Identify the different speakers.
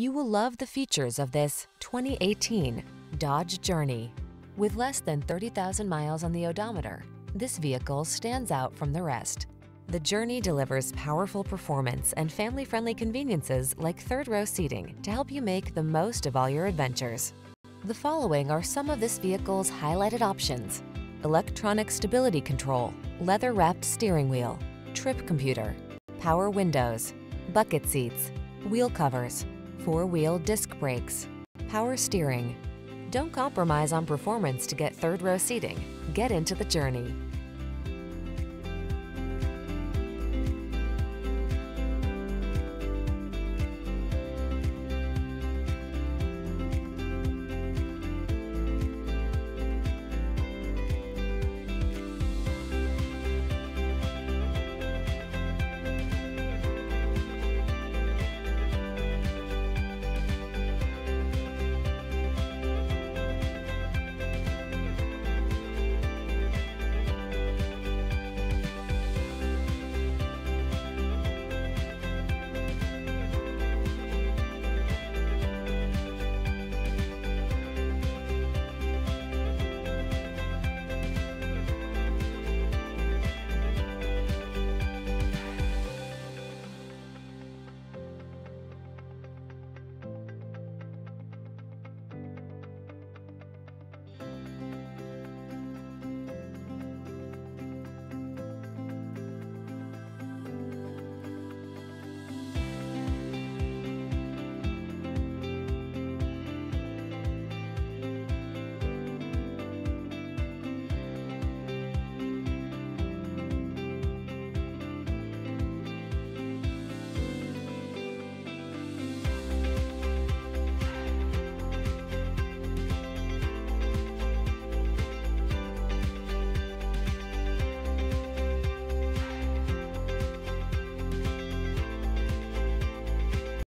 Speaker 1: You will love the features of this 2018 Dodge Journey. With less than 30,000 miles on the odometer, this vehicle stands out from the rest. The Journey delivers powerful performance and family-friendly conveniences like third-row seating to help you make the most of all your adventures. The following are some of this vehicle's highlighted options. Electronic stability control, leather-wrapped steering wheel, trip computer, power windows, bucket seats, wheel covers, four-wheel disc brakes, power steering. Don't compromise on performance to get third row seating. Get into the journey.